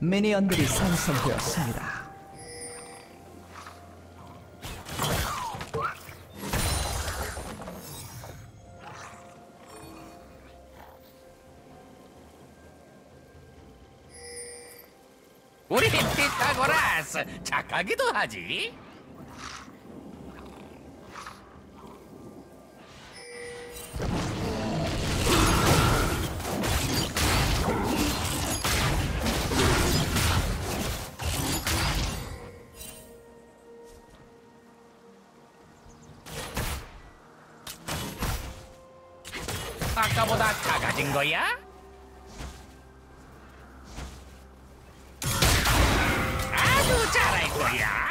미니언들이 생성되었습니다. 우리 피타고라스 착하기도 하지. Yeah.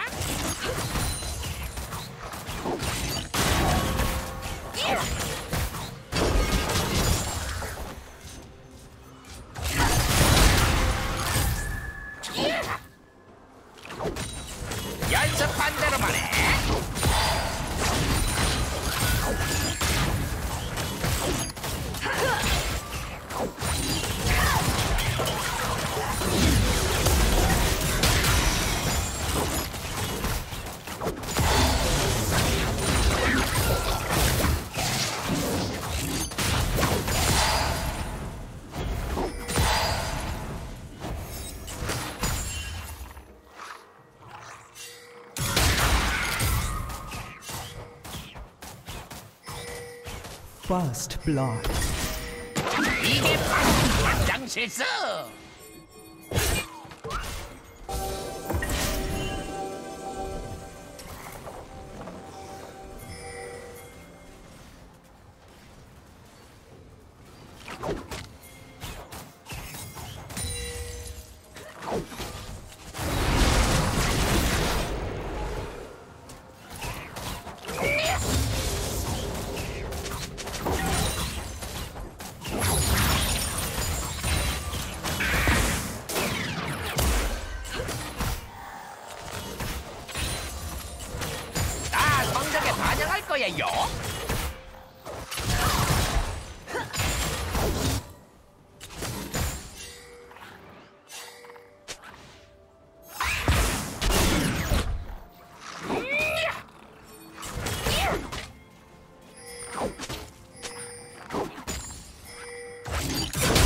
Blood. 이게 바로 완장 실수. Let's go.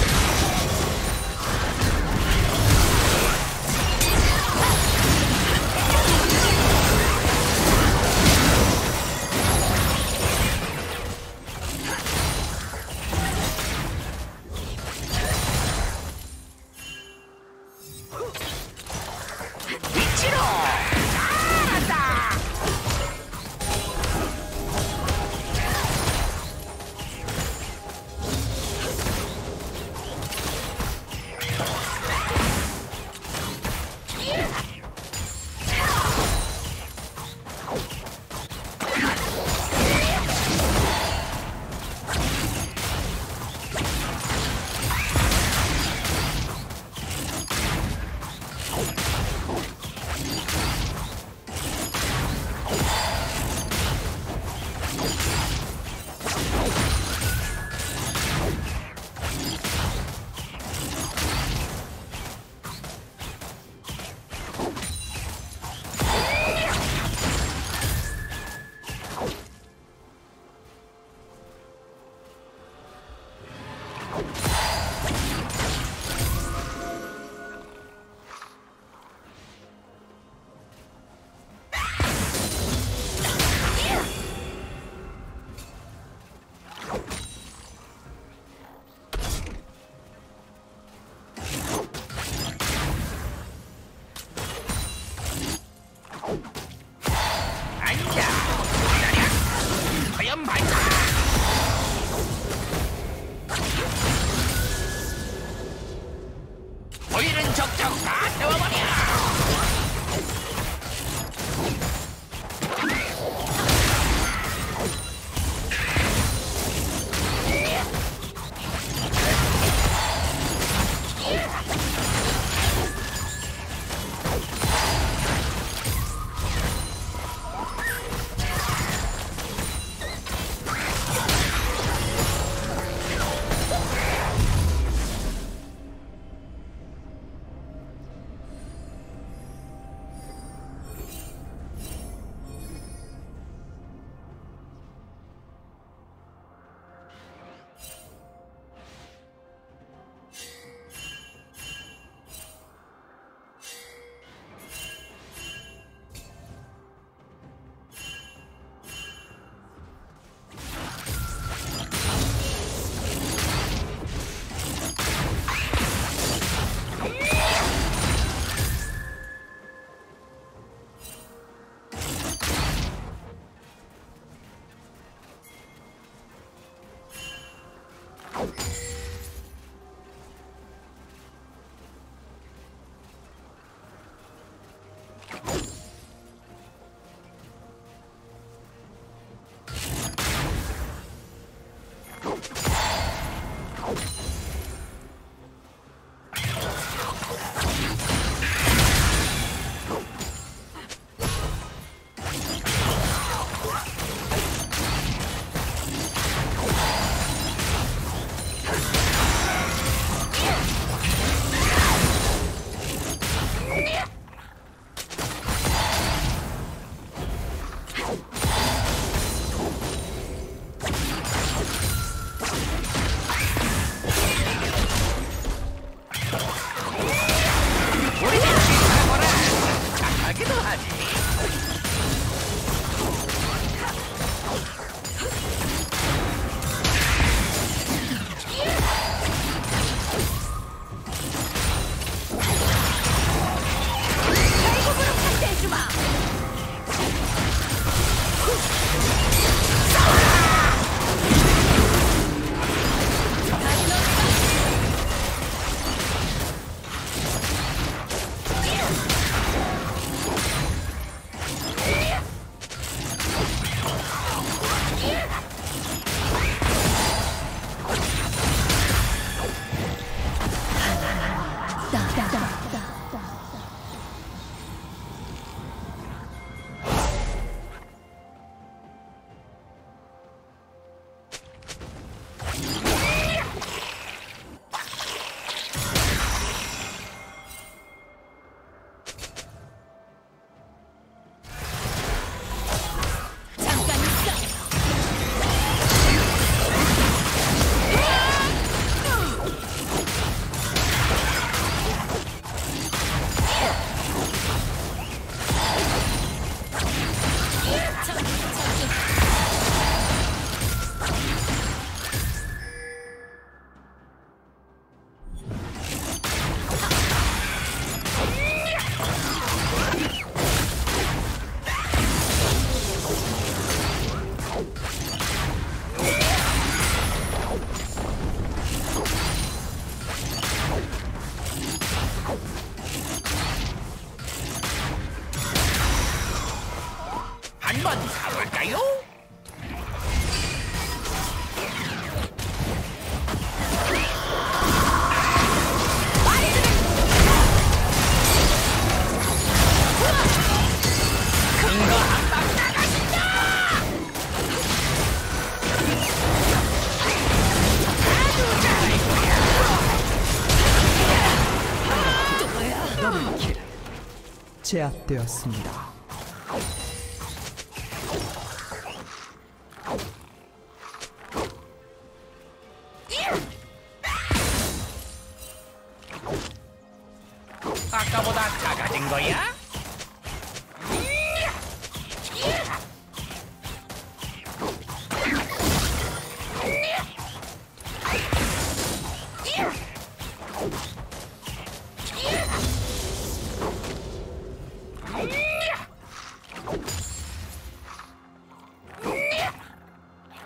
제압되었습니다.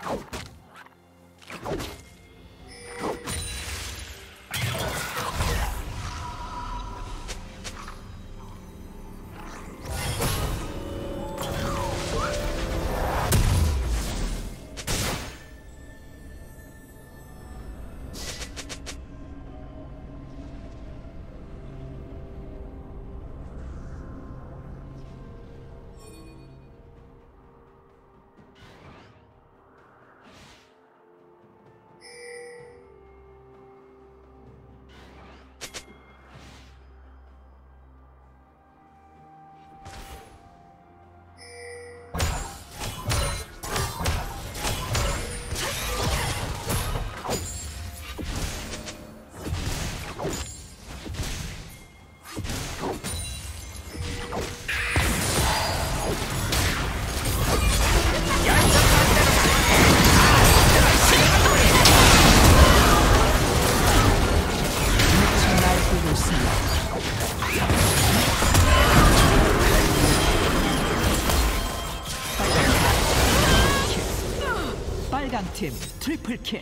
날 트리플 킬.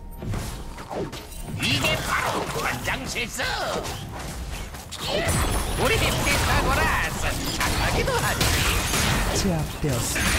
이게 바로 관장 실수. 우리 비슷하고라서 착하기도 하지. 제압되었습니다.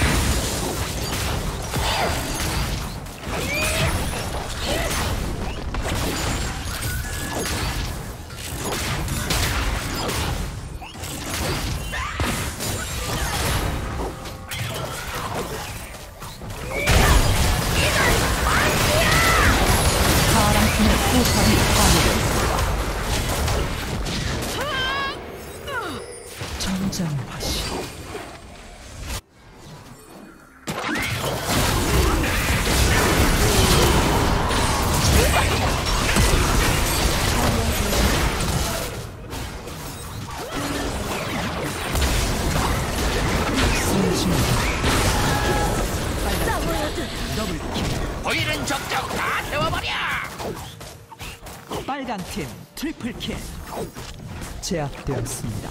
빨간 팀 트리플 킬 제압되었습니다.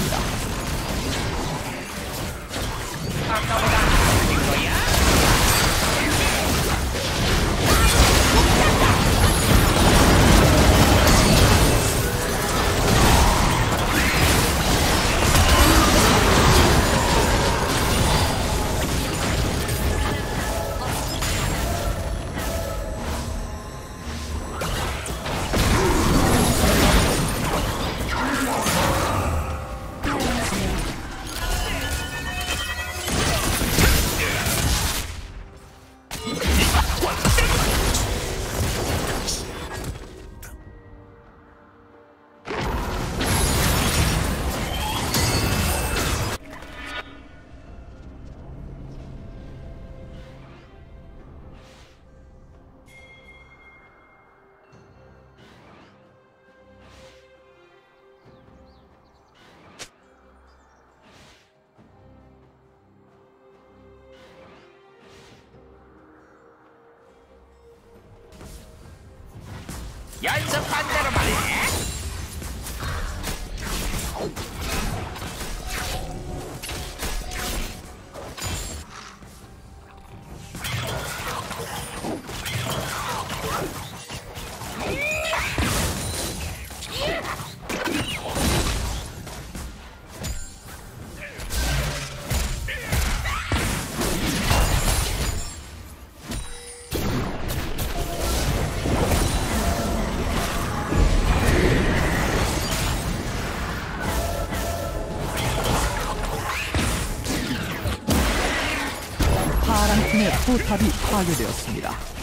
포탑이 파괴되었습니다.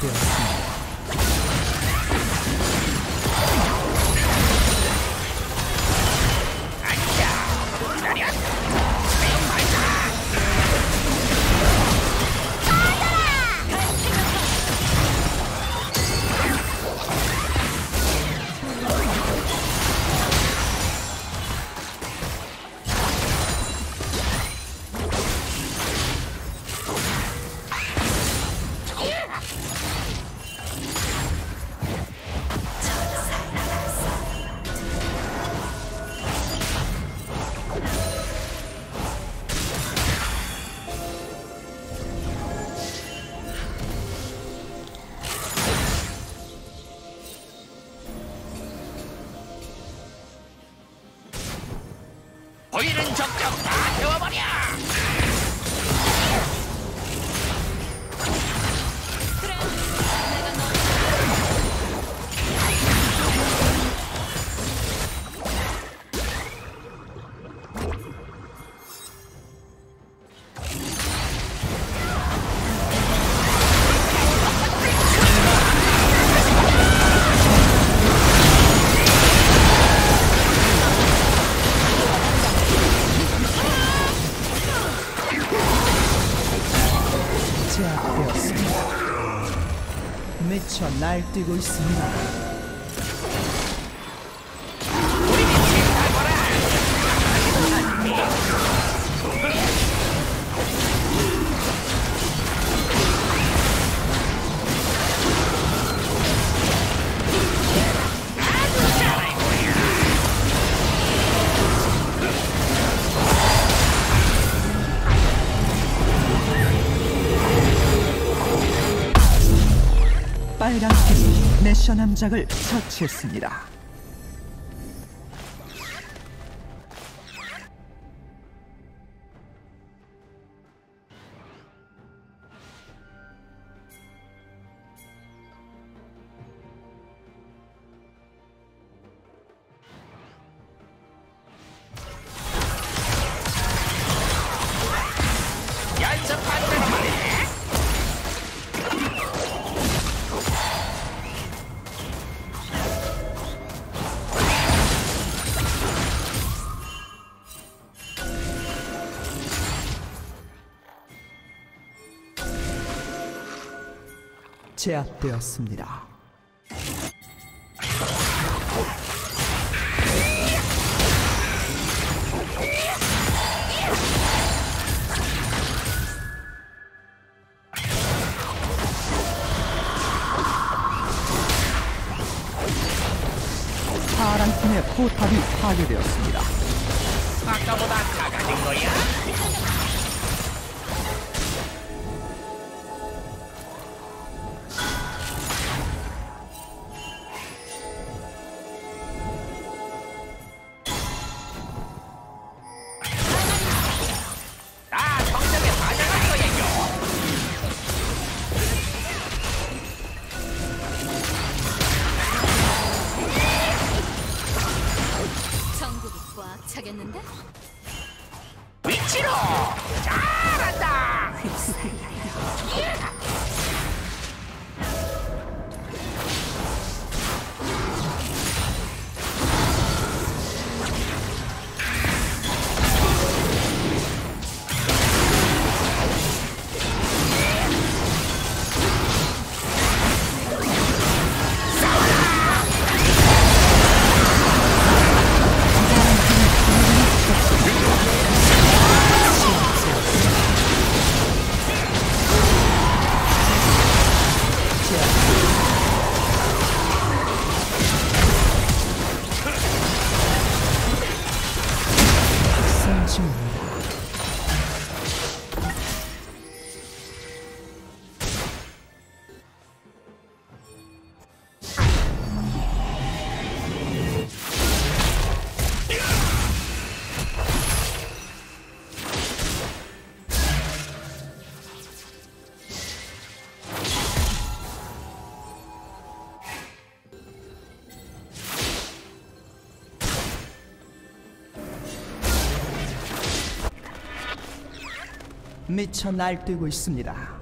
제 미쳐 날뛰고 있습니다. 액션 함작을 처치했습니다. 제압되었습니다. Show. 미쳐 날뛰고 있습니다.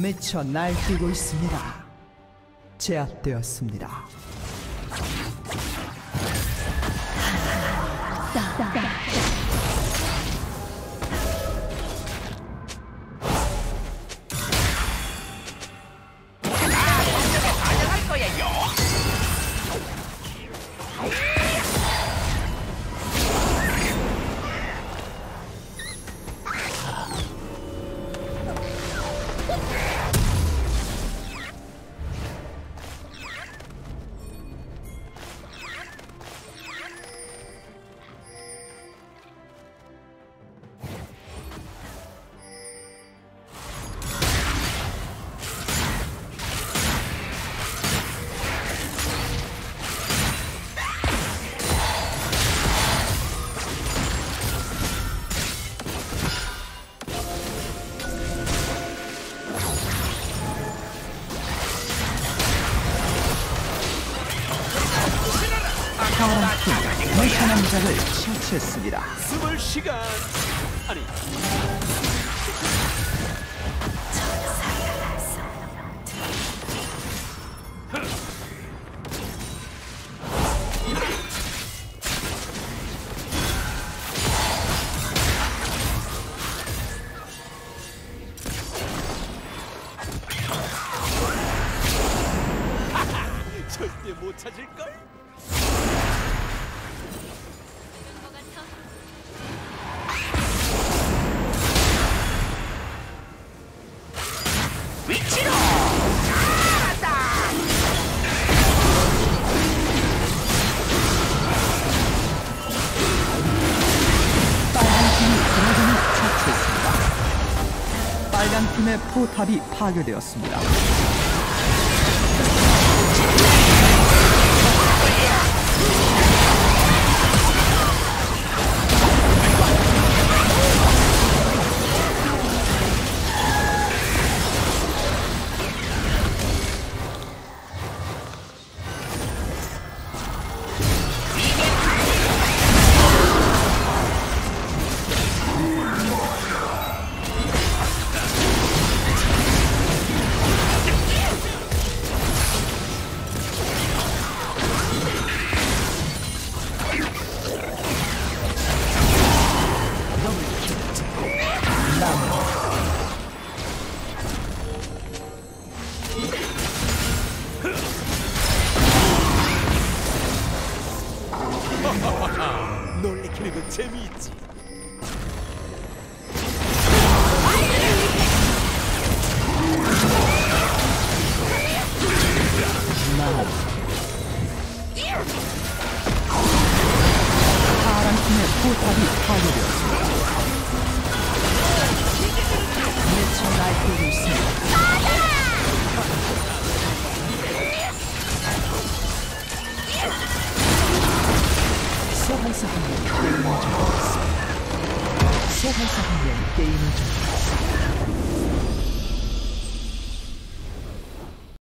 미쳐 날뛰고 있습니다. 제압되었습니다. 처치했습니다. 숨을 시간 아니 집합이 파괴되었습니다.